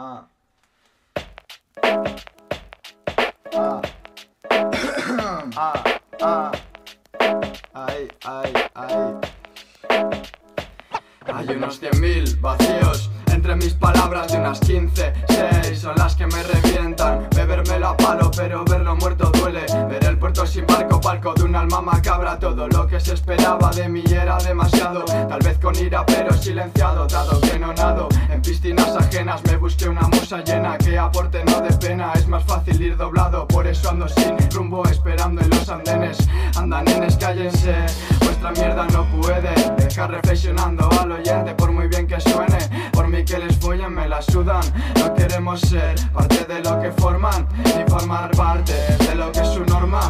Ah. Ah. ah, ah. Ay, ay, ay. Hay unos 100.000 vacíos entre mis palabras de unas 15, 6 son las que me revientan. Beberme la palo, pero verlo muerto duele. Sin barco, palco de un alma macabra. Todo lo que se esperaba de mí era demasiado. Tal vez con ira, pero silenciado, dado que no nado. En piscinas ajenas me busqué una musa llena que aporte no de pena. Es más fácil ir doblado, por eso ando sin rumbo, esperando en los andenes. Andan nenes, cállense, vuestra mierda no puede dejar reflexionando al oyente, por muy bien que suene. Por mí que les follen me la sudan. No queremos ser parte de lo que forman, ni formar parte de lo que es su norma.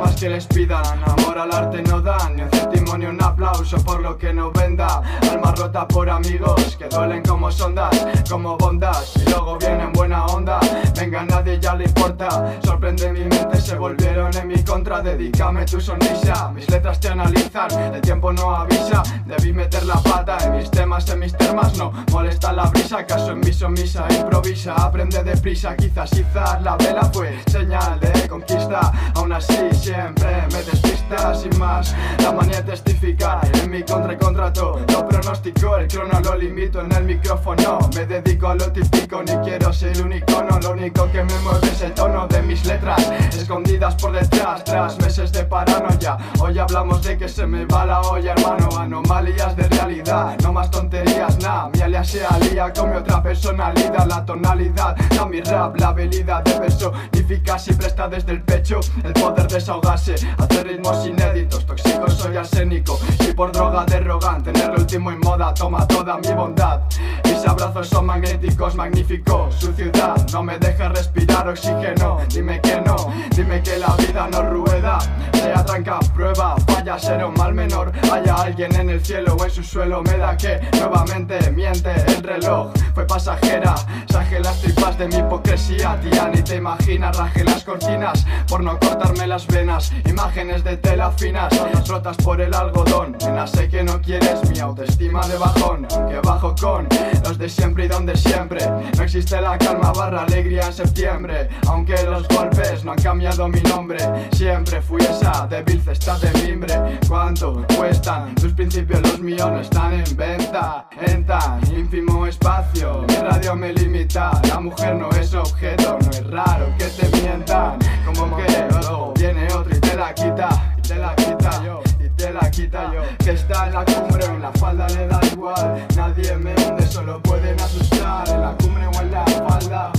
Más que les pidan, amor al arte no dan, ni un céntimo ni un aplauso por lo que no venda. Alma rota por amigos que duelen como sondas, como bondas, y luego vienen buena onda. Venga, nadie ya le importa. Sorprende mi mente, se volvieron en mi contra. Dedícame tu sonrisa, mis letras te analizan. El tiempo no avisa, debí meter la pata en mis temas, en mis temas. No molesta la brisa, acaso en mi somisa. Improvisa, aprende deprisa. Quizás, quizás la vela fue señal de conquista. Así, siempre me despista. Sin más, la manía testificar en mi contra y contra todo. Lo pronostico, el crono lo limito en el micrófono. Me dedico a lo típico, ni quiero ser un icono. Lo único que me mueve es el tono de mis letras, escondidas por detrás, tras meses de paranoia. Hoy hablamos de que se me va la olla, hermano. Anomalías de realidad, no más tonterías, nah. Mi alias se alía con mi otra personalidad. La tonalidad da mi rap, la habilidad de personificar siempre está desde el pecho. El poder desahogarse, hacer ritmos inéditos, tóxicos, soy arsénico. Y por droga derrogan, tener lo último en moda, toma toda mi bondad. Abrazos son magnéticos, magníficos. Su ciudad no me deja respirar oxígeno. Dime que no, dime que la vida no rueda. Sea tranca, prueba, falla, será un mal menor. Haya alguien en el cielo o en su suelo, me da que nuevamente miente el reloj. Fue pasajera, saje las tripas de mi hipocresía. Tía, ni te imaginas, raje las cortinas por no cortarme las venas. Imágenes de tela finas, rotas por el algodón. Nena, sé que no quieres mi autoestima de bajón. Que bajo siempre y donde siempre. No existe la calma barra alegría en septiembre. Aunque los golpes no han cambiado mi nombre. Siempre fui esa débil cesta de mimbre. ¿Cuánto cuestan tus principios? Los míos no están en venta. En tan ínfimo espacio. Mi radio me limita. La mujer no es objeto. No es raro está en la cumbre o en la falda le da igual. Nadie me hunde, solo pueden asustar. En la cumbre o en la falda.